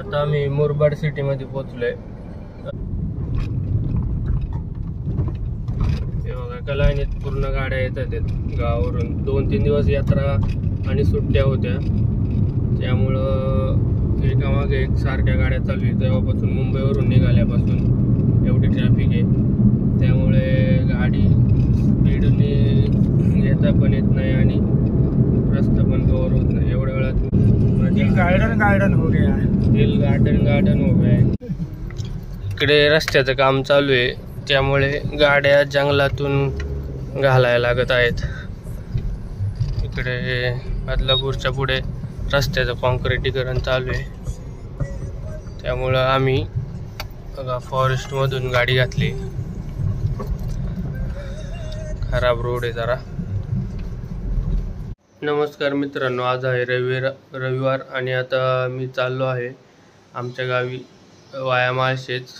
आता आम्ही मुरबाड सिटीमध्ये पोचलोय हे कलानीत पूर्ण गाड्या येतात आहेत. गावावरून दोन तीन दिवस यात्रा आणि सुट्ट्या होत्या. त्यामुळं एकामागे एक सारख्या गाड्या चालू आहेत. तेव्हापासून मुंबईवरून निघाल्यापासून एवढी ट्रॅफिक आहे. त्यामुळे गाडी स्पीडने येता पण येत नाही आणि रस्ता पण कव्हर होत नाही. एवढ्या वेळात गार्डन गार्डन हो गया. गार्डन गार्डन उभे आहे इकडे रस्त्याचं काम चालू आहे. त्यामुळे गाड्या जंगलातून घालायला लागत आहेत. इकडे बदलापूरच्या पुढे रस्त्याचं कॉन्क्रिटीकरण चालू आहे. त्यामुळं आम्ही बघा फॉरेस्टमधून गाडी घातली. खराब रोड आहे जरा. नमस्कार मित्रांनो आज आहे रविवार रविवार आणि आता मी चाललो आहे आमच्या गावी वायामाळशेच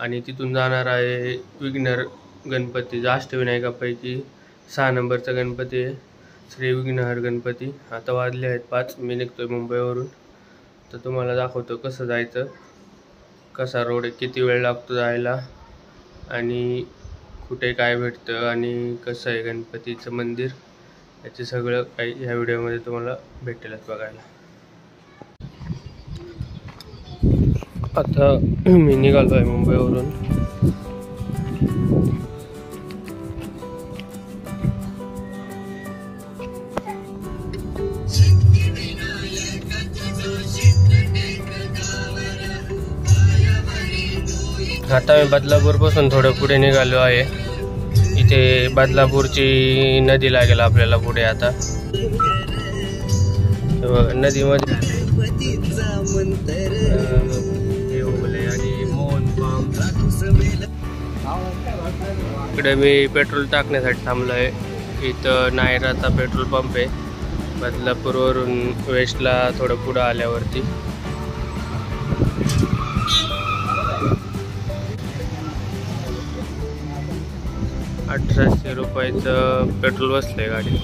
आणि तिथून जाणार आहे विघ्नर गणपती अष्टविनायकापैकी सहा नंबरचा गणपती आहे. श्री विघ्नहर गणपती. आता वाजले आहेत पाच मी निघतोय मुंबईवरून. तर तुम्हाला दाखवतो कसं जायचं कसा रोड आहे किती वेळ लागतो जायला आणि कुठे काय भेटतं आणि कसं आहे गणपतीचं मंदिर. याचे सगळं काही ह्या व्हिडिओमध्ये तुम्हाला भेटेलच बघायला. आता मी निघालो आहे मुंबईवरून. आता मी बदलापूरपासून थोडं पुढे निघालो आहे. इथे बदलापूरची नदी लागेल आपल्याला पुढे आता. नदीमध्ये आणि मोहन इकडे मी पेट्रोल टाकण्यासाठी थांबलो आहे इथं नायराचा पेट्रोल पंप आहे. बदलापूरवरून वेस्टला थोडं पुढं आल्यावरती. अठराशे रुपयाचं पेट्रोल बसलंय गाडी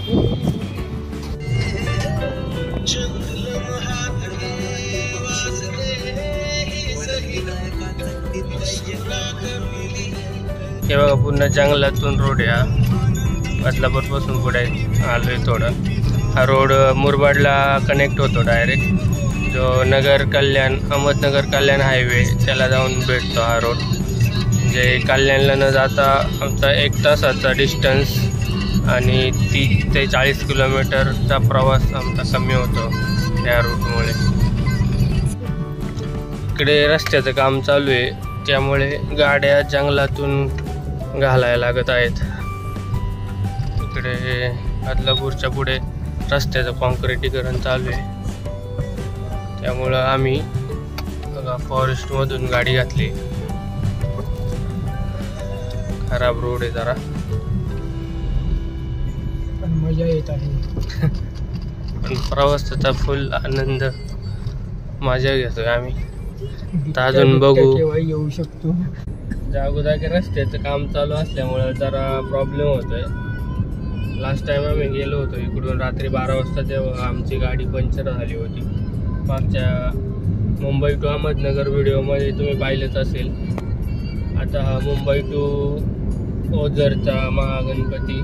हे बघा पूर्ण जंगलातून रोड आहे बदलापूरपासून पुढे आलोय थोडं. हा रोड मुरबाडला कनेक्ट होतो डायरेक्ट जो नगर कल्याण अहमदनगर कल्याण हायवे त्याला जाऊन भेटतो हा रोड म्हणजे कल्याणला न जाता आमचा एक तासाचा डिस्टन्स आणि तीस ते चाळीस किलोमीटरचा प्रवास आमचा कमी होतो त्या रूटमुळे इकडे रस्त्याचं काम चालू आहे त्यामुळे गाड्या जंगलातून घालायला लागत आहेत. इकडे आदलापूरच्या पुढे रस्त्याचं कॉन्क्रिटीकरण चालू आहे. त्यामुळं आम्ही फॉरेस्टमधून गाडी घातली. खराब रोड आहे जरा. पण मजा येत आहे. पण प्रवासाचा फुल आनंद मजा घेतोय आम्ही. अजून बघू. येऊ शकतो. जागोजागी रस्त्याचं काम चालू असल्यामुळं जरा प्रॉब्लेम होतोय. लास्ट टाइम आम्ही गेलो होतो इकडून रात्री बारा वाजता तेव्हा आमची गाडी पंक्चर झाली होती. मागच्या मुंबई टू अहमदनगर व्हिडिओमध्ये तुम्ही पाहिलंच असेल. आता हा मुंबई टू ओझरचा महागणपती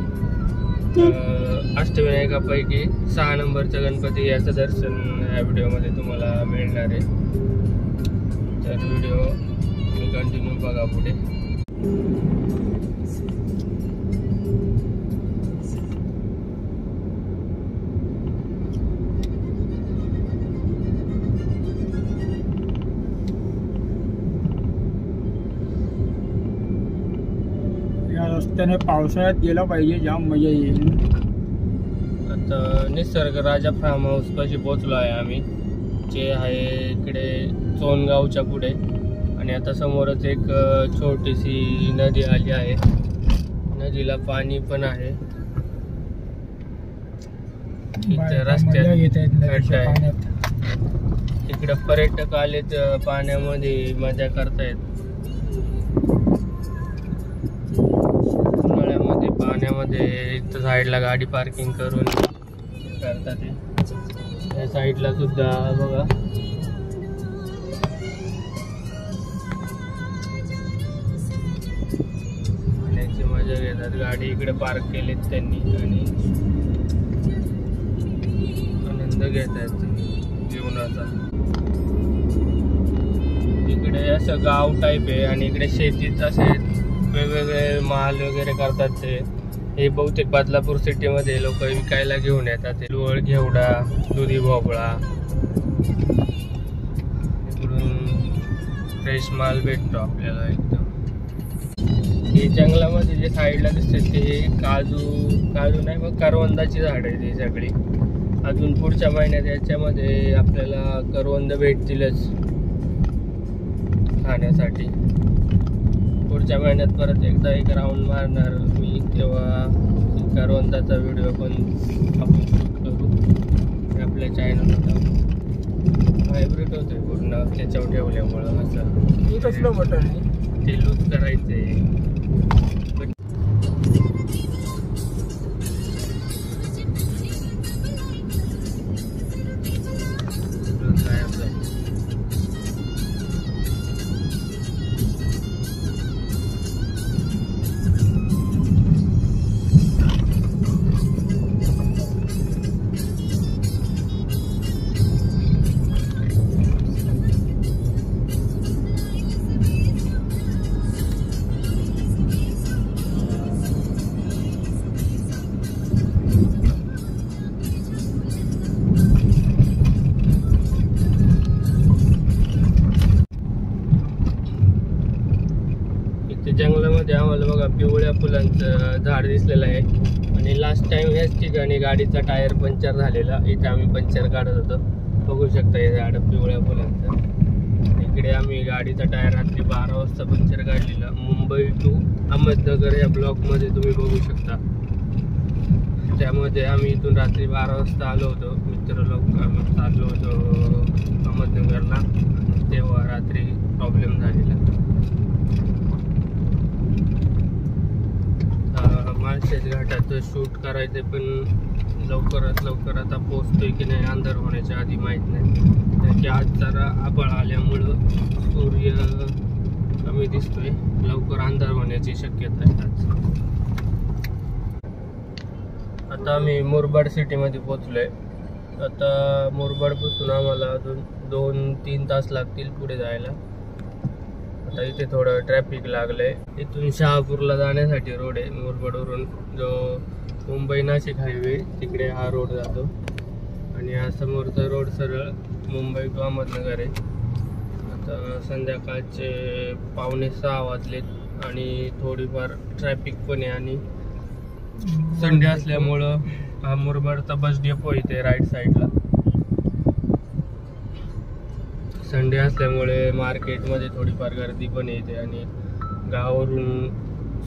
अष्टविनायकापैकी सहा नंबरचा गणपती याचं दर्शन या व्हिडिओमध्ये तुम्हाला मिळणार आहे. तर व्हिडिओ मी कंटिन्यू बघा पुढे. रस्त्याने पावसाळ्यात गेला पाहिजे जाम मजा येईल. आता निसर्ग राजा फार्म हाऊस पाशी पोचलो आहे आम्ही. जे आहे इकडे चोनगावच्या पुढे. आणि आता समोरच एक छोटीशी नदी आली आहे. नदीला पाणी पण आहे. इथे रस्त्यात इकडे पर्यटक आलेत अ, पाण्यामध्ये मजा करतायत. साईडला गाडी पार्किंग करून करतात या साईडला सुद्धा बघा. मजा घेतात. गाडी इकडे पार्क केलीत त्यांनी आणि आनंद घेत आहेत जीवनाचा. इकडे असं गाव टाईप आहे आणि इकडे शेतीच असे वेगवेगळे माल वगैरे करतात ते. हे बहुतेक बदलापूर सिटीमध्ये लोक विकायला घेऊन येतात. लोळ घेवडा दुधी भोपळा. इकडून फ्रेश माल भेटतो आपल्याला एकदम. हे जंगलामध्ये जे साईडला दिसते ते काजू काजू नाही मग करवंदाची झाड आहे ती सगळी. अजून पुढच्या महिन्यात याच्यामध्ये आपल्याला करवंद भेटतीलच खाण्यासाठी. पुढच्या महिन्यात परत एकदा एक राऊंड मारणार. तेव्हा करवंदाचा व्हिडिओ पण आपण शूट करू. आपल्या चॅनलला व्हायब्रेट होते पूर्ण त्याच्यावर ठेवल्यामुळं असं. हे आहे? ते लूज करायचंय. काय फुलांचं झाड दिसलेलं आहे. आणि लास्ट टाइम ह्याच ठिकाणी गाडीचा टायर पंक्चर झालेला इथे आम्ही पंक्चर काढत होतो. बघू शकता हे झाड पिवळ्या फुलांचं. इकडे आम्ही गाडीचा टायर रात्री बारा वाजता पंक्चर काढलेला. मुंबई टू अहमदनगर या ब्लॉकमध्ये तुम्ही बघू शकता. त्यामध्ये आम्ही इथून रात्री बारा वाजता आलो होतो. मित्र लोक आम्ही चाललो होतो अहमदनगरला. तेव्हा रात्री प्रॉब्लेम झालेला. माळशेज घाटाचं शूट करायचं पण लवकरात लवकर आता पोचतोय की नाही अंधार होण्याच्या आधी माहीत नाही. कारण की आज जरा आबळ आल्यामुळं सूर्य कमी दिसतोय. लवकर अंधार होण्याची शक्यता आहे आज. आता आम्ही मुरबाड सिटीमध्ये पोचलोय आता मुरबाडपासून आम्हाला अजून दोन तीन तास लागतील पुढे जायला. आता इथे थोडं ट्रॅफिक लागलंय. इथून शहापूरला जाण्यासाठी रोड आहे मुरबडवरून जो मुंबई नाशिक हायवे तिकडे हा रोड जातो. आणि हा समोरचा रोड सरळ मुंबई टू अहमदनगर आहे. आता संध्याकाळचे पावणे सहा वाजलेत आणि थोडीफार ट्रॅफिक पण आहे आणि संडे असल्यामुळं हा मुरबाडचा बस डेपो इथे राईट साईडला संडे असल्यामुळे मार्केटमध्ये थोडीफार गर्दी पण येते आणि गावावरून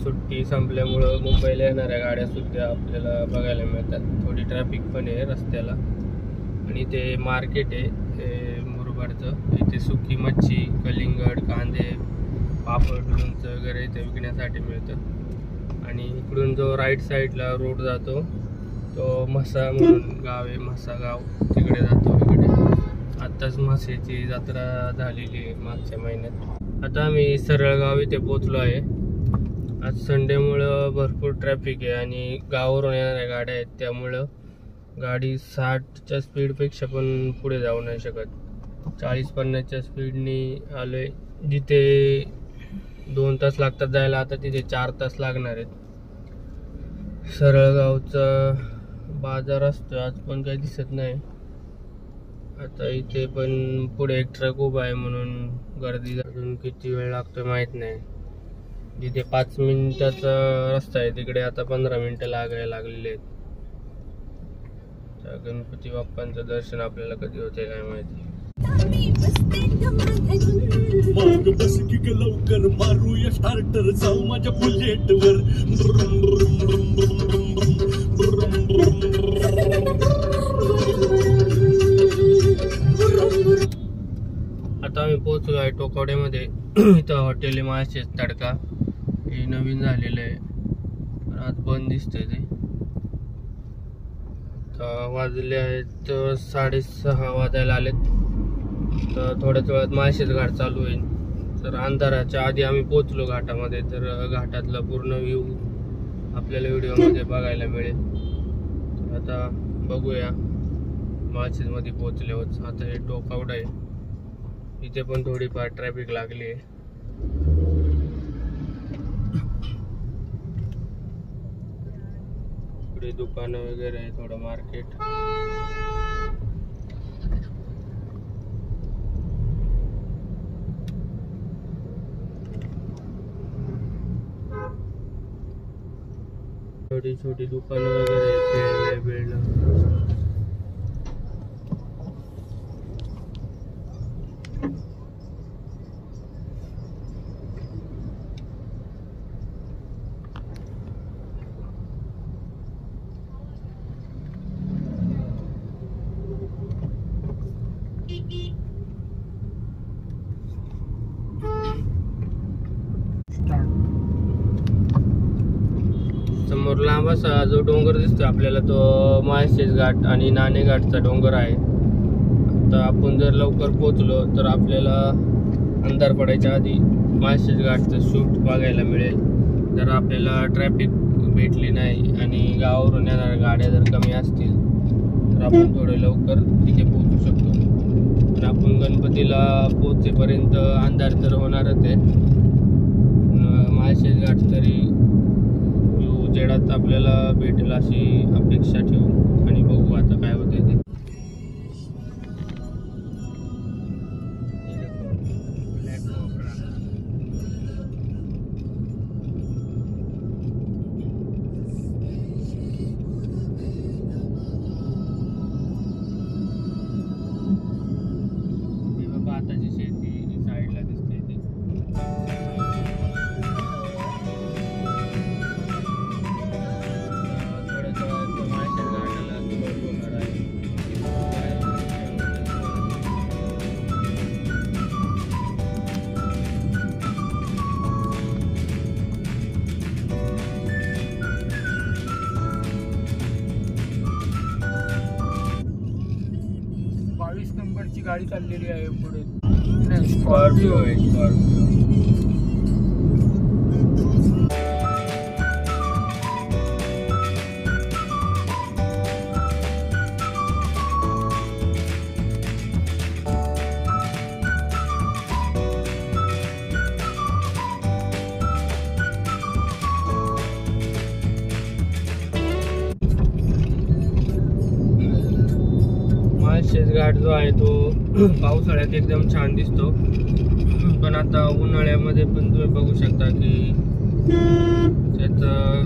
सुट्टी संपल्यामुळं मुंबईला येणाऱ्या गाड्या सुद्धा आपल्याला बघायला मिळतात. थोडी ट्रॅफिक पण आहे रस्त्याला. आणि ते मार्केट आहे ते मुरबाडचं. इथे सुकी मच्छी कलिंगड कांदे पापड लोणचं वगैरे इथे विकण्यासाठी मिळतं. आणि इकडून जो राईट साईडला रोड जातो तो म्हसा म्हणून गाव आहे म्हसा गाव. तिकडे जातो इकडे. आत्ताच मासेची जत्रा झालेली आहे मागच्या महिन्यात. आता आम्ही सरळगाव इथे पोचलो आहे. आज संडेमुळं भरपूर ट्रॅफिक आहे आणि गावावरून येणाऱ्या गाड्या आहेत. त्यामुळं गाडी साठच्या स्पीडपेक्षा पण पुढे जाऊ नाही शकत. चाळीस पन्नासच्या स्पीडनी आलोय. जिथे दोन तास लागतात जायला आता तिथे चार तास लागणार आहेत. सरळगावचा बाजार असतो आज पण काही दिसत नाही. आता इथे पण पुढे एक ट्रक उभा आहे म्हणून गर्दी अजून किती वेळ लागतो माहीत नाही. जिथे पाच मिनिटाचा रस्ता आहे तिकडे आता पंधरा मिनिटं लागायला लागलेले आहेत. गणपती बाप्पांचं दर्शन आपल्याला कधी होते काय माहिती. माग बस की लवकर मारूया स्टार्टर जाऊ माझ्या बुलेट वर. आठवड्यामध्ये इथं हॉटेल आहे माळशेज तडका. हे नवीन झालेलं आहे. आज बंद दिसतंय ते. वाजले आहेत साडेसहा वाजायला आलेत. तर थोड्याच वेळात माळशेज घाट चालू होईल. तर अंधाराच्या आधी आम्ही पोचलो घाटामध्ये. तर घाटातला पूर्ण व्ह्यू आपल्याला व्हिडिओमध्ये बघायला मिळेल. आता बघूया. माळशेजमध्ये पोचल्यावर आता हे टोकआउट आहे. इथे पण थोडीफार ट्रॅफिक लागली. आहे इकडे दुकानं वगैरे आहे थोडं मार्केट छोटी छोटी दुकानं वगैरे आहे खेळणं बिळणं असा जो डोंगर दिसतो आपल्याला तो माळशेज घाट आणि नाणेघाटचा डोंगर आहे. तर आपण जर लवकर पोचलो तर आपल्याला अंधार पडायच्या आधी माळशेज घाटचं शूट बघायला मिळेल. जर आपल्याला ट्रॅफिक भेटली नाही आणि गावावरून येणाऱ्या गाड्या जर कमी असतील तर आपण थोडं लवकर तिथे पोहोचू शकतो. पण आपण गणपतीला पोहोचेपर्यंत अंधार तर होणारच आहे. माळशेज घाट तरी उजेडात आपल्याला भेटेल अशी अपेक्षा ठेवू आणि बघू आता काय गाडी चाललेली आहे पुढे. स्कॉर्पिओ आहे स्कॉर्पिओ पावसाळ्यात एकदम छान दिसतो. पण आता उन्हाळ्यामध्ये पण तुम्ही बघू शकता की त्याचं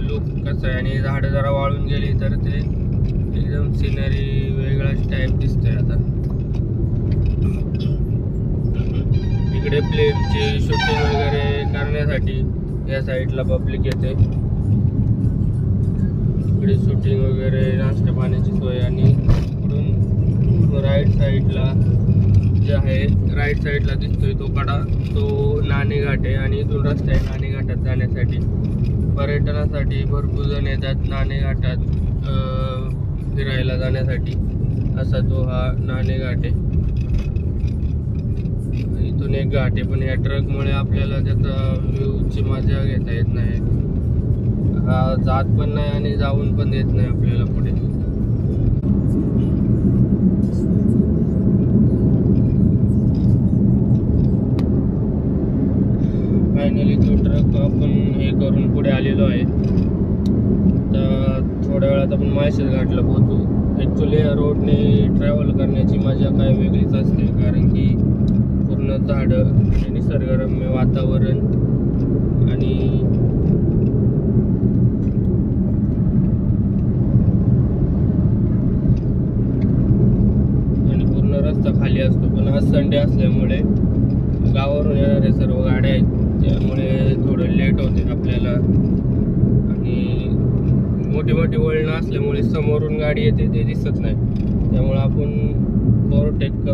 लुक कसं आहे आणि झाडं जरा वाळून गेली तर ते एकदम सिनरी वेगळाच टाईप दिसतोय आता. इकडे प्लेनची शूटिंग वगैरे करण्यासाठी या साईडला पब्लिक येते. इकडे शूटिंग वगैरे नाश्ता पाण्याची सोय आणि इकडून राईट साईडला जे आहे राईट साईडला दिसतोय तो कडा तो नाणेघाट आहे आणि इथून रस्ता आहे नाणे घाटात जाण्यासाठी. पर्यटनासाठी भरपूर जण येतात नाणेघाटात फिरायला जाण्यासाठी. असा तो हा नाणेघाट आहे. इथून एक घाट आहे पण या ट्रकमुळे आपल्याला त्याचा व्ह्यूची मजा घेता येत नाही. हा जात पण नाही आणि जाऊन पण देत नाही आपल्याला पुढे फायनली तो ट्रक आपण हे करून पुढे आलेलो आहे तर थोड्या वेळात आपण माळशेज घाटला पोहोचू ॲक्च्युली या रोडने ट्रॅव्हल करण्याची मजा काय वेगळीच असते कारण की पूर्ण झाडं निसर्गरम्य वातावरण आणि आणि पूर्ण रस्ता खाली असतो. पण आज संडे असल्यामुळे गावावरून येणाऱ्या सर्व गाड्या आहेत. त्यामुळे थोडं लेट होते आपल्याला. आणि मोठी मोठी वळणं असल्यामुळे समोरून गाडी येते ते दिसत नाही. त्यामुळे आपण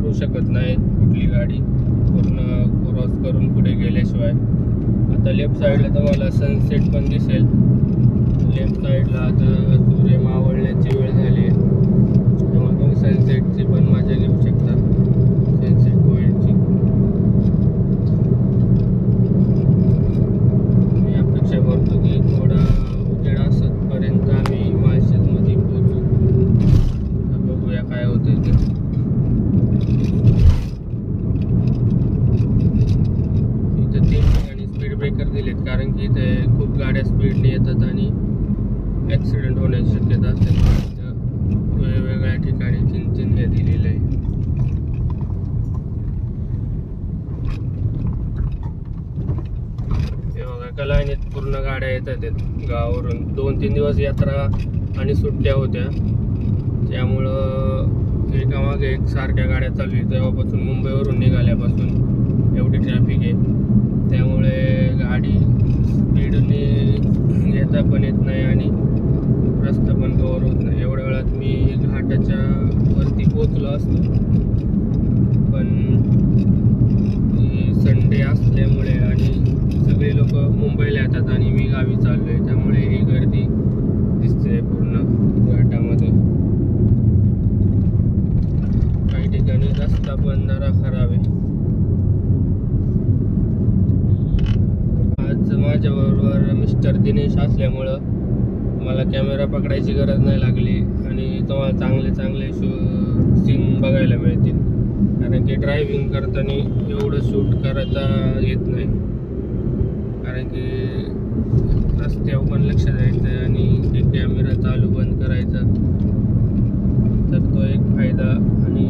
करू शकत नाही कुठली गाडी. पूर्ण क्रॉस करून पुढे गेल्याशिवाय. आता लेफ्ट साईडला तुम्हाला सनसेट पण दिसेल. लेफ्ट साईडला आता सूर्य मावळण्याची वेळ झाली. आहे त्यामुळे तुम्ही सनसेटची पण मजा घेऊ शकता सनसेट पॉईंटची मी अपेक्षा करतो की थोडा ॲक्सिडेंट होण्याची शक्यता असते इथं वेगवेगळ्या ठिकाणी तीन तीन हे दिलेलं आहे हे बघा कलानीत पूर्ण गाड्या येतात आहेत. गावावरून दोन तीन दिवस यात्रा आणि सुट्ट्या होत्या. त्यामुळं एकामागे एक सारख्या गाड्या चालू आहे तेव्हापासून मुंबईवरून निघाल्यापासून एवढी ट्रॅफिक आहे. त्यामुळे गाडी स्पीडने येता पण येत नाही आणि रस्ता पण कवर होत नाही. एवढ्या वेळात मी घाटाच्या वरती पोचलो असतो पण संडे असल्यामुळे आणि सगळे लोक मुंबईला येतात आणि मी गावी चाललो आहे त्यामुळे ही गर्दी दिसते पूर्ण घाटामध्ये. काही ठिकाणी रस्ता पण खराब आहे. आज माझ्याबरोबर मिस्टर दिनेश असल्यामुळं मला कॅमेरा पकडायची गरज नाही लागली आणि तुम्हाला चांगले चांगले शू सीन बघायला मिळतील. कारण की ड्रायव्हिंग करताना एवढं शूट करता येत नाही. कारण की रस्त्यावर पण लक्ष द्यायचं आहे आणि ते कॅमेरा चालू बंद करायचा. तर तो एक फायदा आणि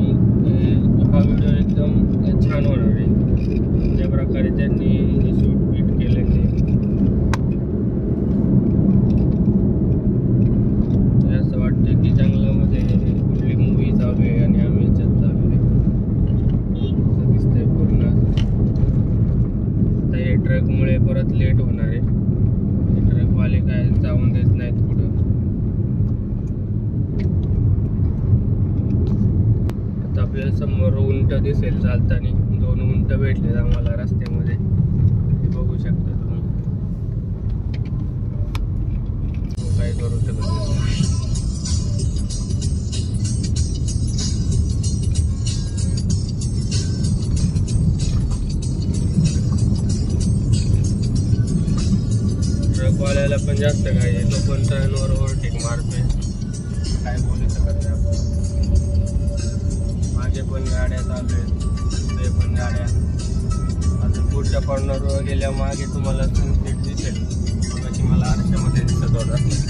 हे- हा व्हिडिओ एकदम छान होणार आहे ज्या प्रकारे त्यांनी शूट बीट केले ते ते असं वाटतं की जंगलामध्ये कुठली मूवी चालू आहे आणि आम्ही याच्यात चालू आहे असं दिसतंय पूर्ण आता हे ट्रकमुळे परत लेट होणार आहे हे ट्रकवाले काय जाऊन देत नाहीत पुढं आता आपल्याला समोर उंट दिसेल चालताना. दोन उंट भेटले आम्हाला रस्त्यामध्ये. ते बघू शकता तुम्ही. काय करू शकत नाही. ट्रकवाल्याला पण जास्त काही येतो तो पण ट्रेनवर ओव्हरटेक मारतोय. पण गाड्या चालू आहेत. ते पण गाड्या. आता पुढच्या कॉर्नरवर गेल्या मागे तुम्हाला सनसेट दिसेल. मगाशी मला आरशामध्ये दिसत होता.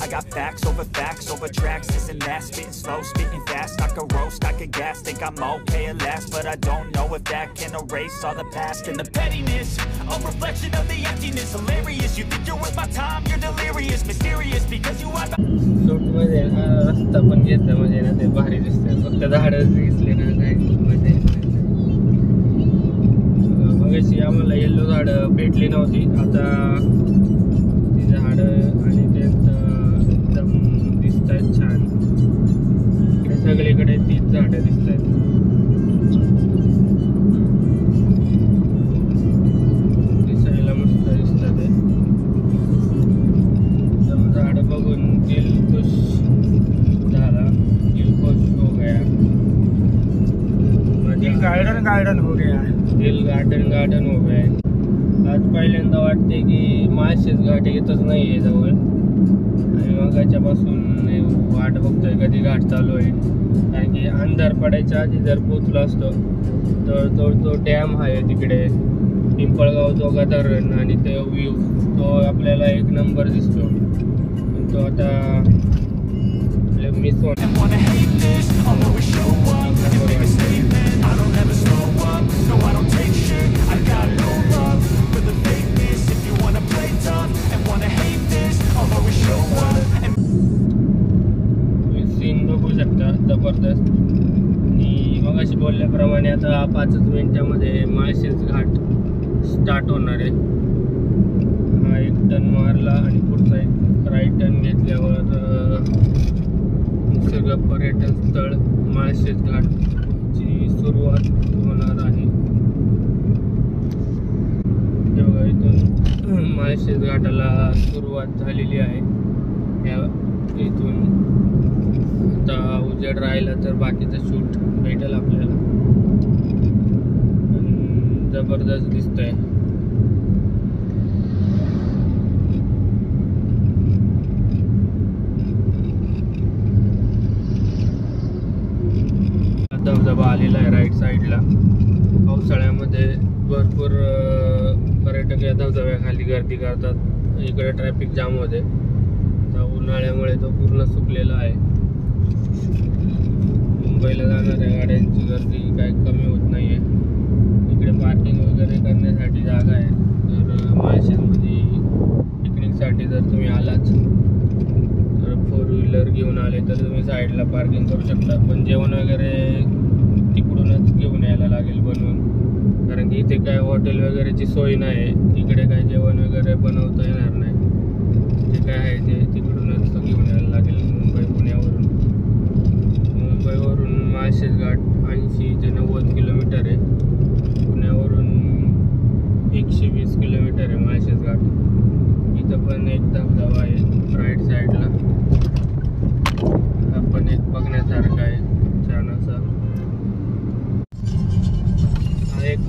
I got facts over facts over tracks, this and that. Spitting slow, spitting fast. I could roast, I could gas. Think I'm okay at last, but I don't know if that can erase all the past and the pettiness. A reflection of the emptiness. Hilarious. You think you're worth my time? You're delirious, mysterious because you are. शूटमध्ये हा रस्ता पण घेतला म्हणजे ना ते भारी दिसतंय फक्त झाडच दिसले ना काय मजा येत मग आम्हाला येल्लो झाडं भेटली नव्हती आता चालू आहे. कारण की अंधार पडायच्या आधी जर पोचलो असतो तर तो तो डॅम आहे तिकडे. पिंपळगाव जोगा धरण आणि ते व्ह्यू तो आपल्याला एक नंबर दिसतो. तो आता मिस होणार मध्ये भरपूर पर्यटक या धबधब्याखाली गर्दी करतात. इकडे ट्रॅफिक जाम होते उन्हाळ्यामुळे तो पूर्ण सुकलेला आहे. मुंबईला जाणाऱ्या गाड्यांची गर्दी काय कमी होत नाही आहे इकडे पार्किंग वगैरे करण्यासाठी जागा आहे. तर माळशेजमध्ये पिकनिकसाठी जर तुम्ही आलाच तर फोर व्हीलर घेऊन आले तर तुम्ही साईडला पार्किंग करू शकता. पण जेवण वगैरे तिकडूनच घेऊन यायला लागेल बनवून. कारण की इथे काय हॉटेल वगैरेची सोय नाही. इकडे काय जेवण वगैरे बनवता येणार नाही. जे काय आहे ते तिकडूनच घेऊन यायला लागेल मुंबई पुण्यावरून. मुंबईवरून माळशेज घाट ऐंशी ते नव्वद किलोमीटर आहे. पुण्यावरून एकशे वीस किलोमीटर आहे माळशेज घाट इथं पण एक धबधबा आहे राईट साईडला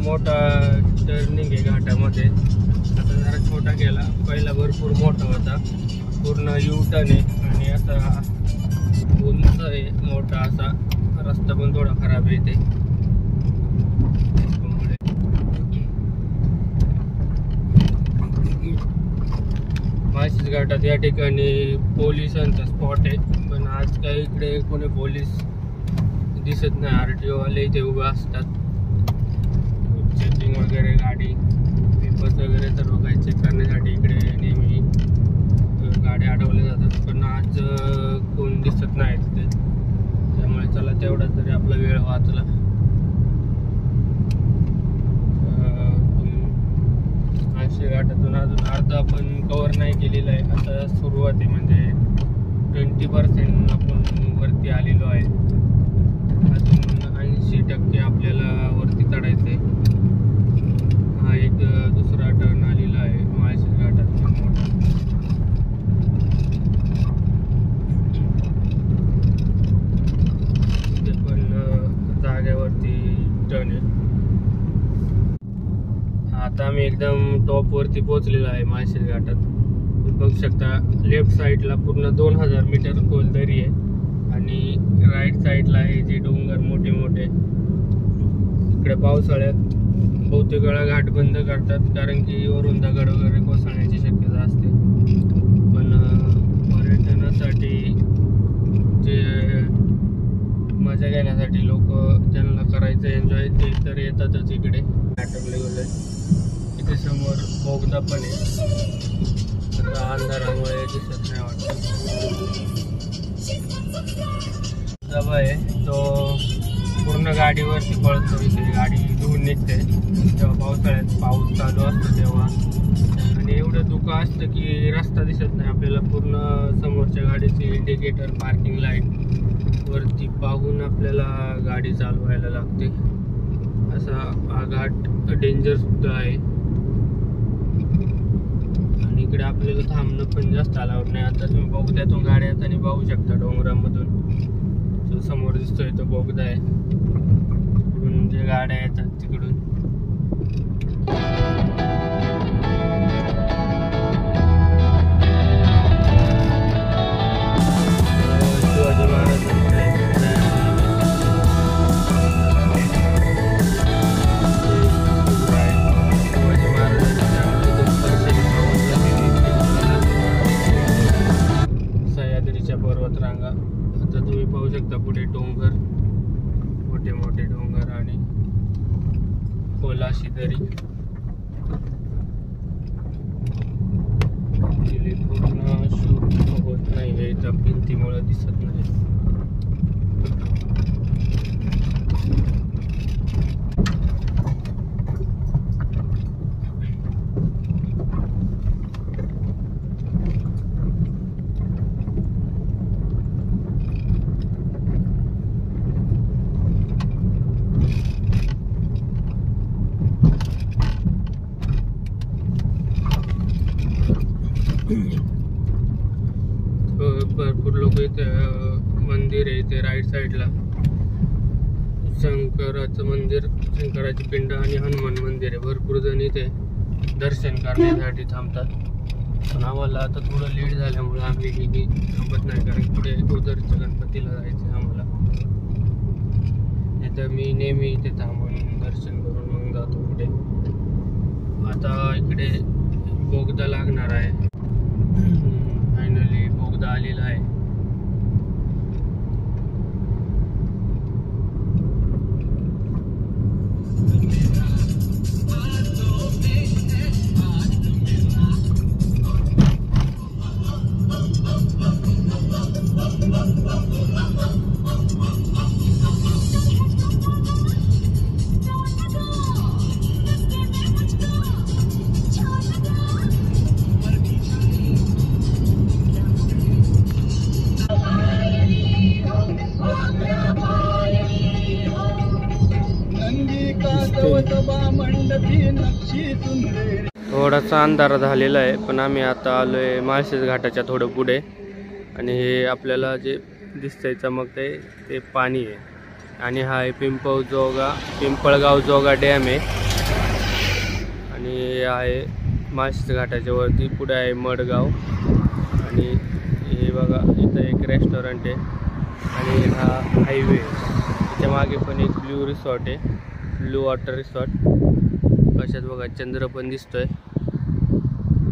मोठा टर्निंग आहे घाटामध्ये. आता जरा छोटा गेला पहिला भरपूर मोठा होता. पूर्ण यू आहे आणि असा उंच आहे मोठा असा. रस्ता पण थोडा खराब आहे इथे. त्यामुळे घाटात या ठिकाणी पोलिसांचा स्पॉट आहे. पण आज काही इकडे कोणी पोलीस दिसत नाही. आर टी ओवाले इथे उभे असतात. चेकिंग वगैरे गाडी पेपर्स वगैरे सर्व काही चेक करण्यासाठी इकडे नेहमी गाड्या अडवल्या जातात. पण आज कोण दिसत नाही तिथे त्यामुळे चला तेवढा तरी आपला वेळ वाचला. आशे घाटातून अजून अर्धा आपण कवर नाही केलेलं आहे. आता सुरुवात आहे म्हणजे ट्वेंटी पर्सेंट आपण वरती आलेलो आहे. अजून ऐंशी टक्के आपल्याला वरती चढायचं आहे हा एक अ, दुसरा टर्न आलेला आहे माळशेज घाटात मोठा ते पण अ, जागेवरती टर्न आहे आता आम्ही एकदम टॉपवरती पोहोचलेलो आहे माळशेज घाटात. तुम्ही बघू शकता लेफ्ट साईडला पूर्ण दोन हजार मीटर खोल दरी आहे. आणि राईट साईडला आहे जे डोंगर मोठे मोठे. इकडे पावसाळ्यात बहुतेक वेळा घाट बंद करतात कारण की वरून दगड वगैरे कोसळण्याची शक्यता असते. पण पर्यटनासाठी जे मजा घेण्यासाठी लोक ज्यांना करायचं एन्जॉय ते तर येतातच इकडे. आटोपले गेले समोर बोगदा पण आहे. अंधारामुळे दिसत नाही वाटत. डबा आहे. तो पूर्ण गाडीवरती पळतो इथे. गाडी धुवून निघते. तेव्हा पावसाळ्यात पाऊस चालू असतो तेव्हा. आणि एवढं धुकं असतं की रस्ता दिसत नाही. आपल्याला पूर्ण समोरच्या गाडीची इंडिकेटर पार्किंग लाइट वरती पाहून आपल्याला गाडी चालवायला लागते. असा हा घाट डेंजर सुद्धा आहे. इकडे आपल्याला थांबणं पण जास्त अलाउड नाही. आता तुम्ही बोगद्यातून गाड्या आणि पाहू शकता डोंगरामधून. जो समोर दिसतोय तो बोगदा आहे तिकडून जे गाड्या येतात तिकडून. शंकराची पिंड आणि हनुमान मंदिर आहे भरपूर जण इथे दर्शन करण्यासाठी थांबतात. पण आम्हाला आता थोडं लेट झाल्यामुळे आम्ही ही थांबत नाही कारण पुढे ओझरच्या गणपतीला जायचं आहे आम्हाला. नाही तर मी नेहमी इथे थांबून दर्शन करून मग जातो पुढे. आता इकडे बोगदा लागणार आहे. फायनली बोगदा आलेला आहे. थोडासा अंधार झालेला आहे पण आम्ही आता आलो आहे माळशेज घाटाच्या थोडं पुढे. आणि हे आपल्याला जे दिसतंय चमकतंय ते पाणी आहे. आणि हा आहे पिंपळ जोगा पिंपळगाव जोगा डॅम आहे. आणि हे आहे माळशेज घाटाच्या वरती पुढे आहे मडगाव. आणि हे बघा इथं एक रेस्टॉरंट आहे. आणि हा हायवे त्याच्यामागे पण एक ब्ल्यू रिसॉर्ट आहे ब्लू वॉटर रिसॉर्ट आकाशात बघा चंद्र पण दिसतोय.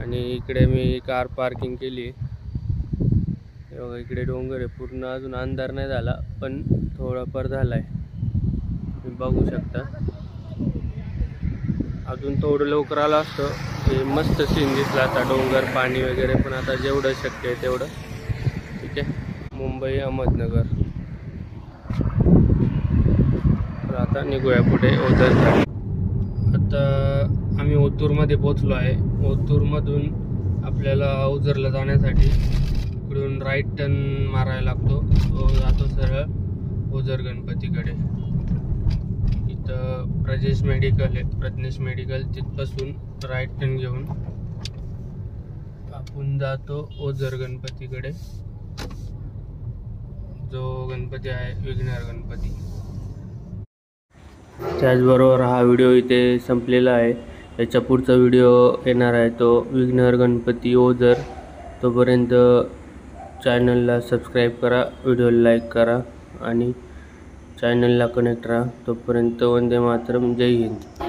आणि इकडे मी कार पार्किंग केली. आहे बघा इकडे डोंगर आहे. पूर्ण अजून अंधार नाही झाला पण थोडाफार झाला आहे तुम्ही बघू शकता. अजून थोडं लवकर आलं असतं. हे मस्त सीन दिसला आता. डोंगर पाणी वगैरे पण आता जेवढं शक्य आहे तेवढं. ठीक आहे. मुंबई अहमदनगर. तर आता निघूया पुढे. ओझर आता आम्ही ओतूरमध्ये पोचलो आहे. ओतूरमधून आपल्याला अवजरला जाण्यासाठी इकडून राईट टर्न मारायला लागतो. तो जातो सरळ ओझर गणपतीकडे. इथं प्रजेश मेडिकल आहे. प्रज्ञेश मेडिकल तिथपासून राईट टर्न घेऊन आपण जातो ओझर गणपतीकडे. जो गणपती आहे विघ्नर गणपती. त्याचबरोबर हा व्हिडिओ इथे संपलेला आहे. याच्या पुढचा व्हिडिओ येणार आहे. तो विघ्नहर गणपती ओझर. तोपर्यंत चॅनलला सबस्क्राईब करा व्हिडिओला लाईक करा आणि चॅनलला कनेक्ट राहा. तोपर्यंत वंदे मातरम. जय हिंद.